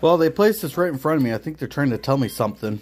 Well, they placed this right in front of me. I think they're trying to tell me something.